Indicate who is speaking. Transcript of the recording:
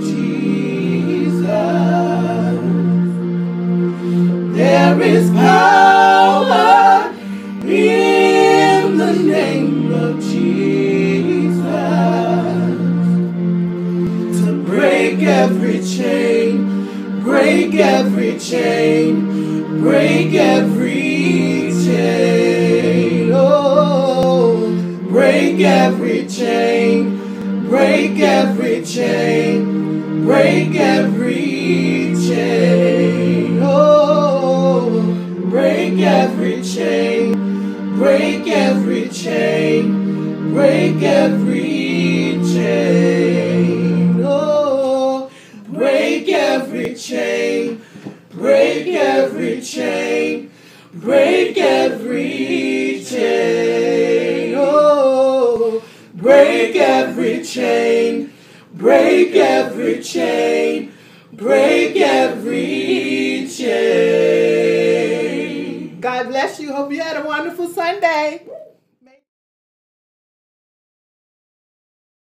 Speaker 1: Jesus. There is power in the name of Jesus to break every chain, break every chain, break every chain. Oh, break every chain break every chain, break every chain. Oh, break every chain, break every chain, break every chain. Oh, break every chain, break every chain, break every chain. Break every chain, break every chain, break every chain.
Speaker 2: God bless you. Hope you had a wonderful Sunday.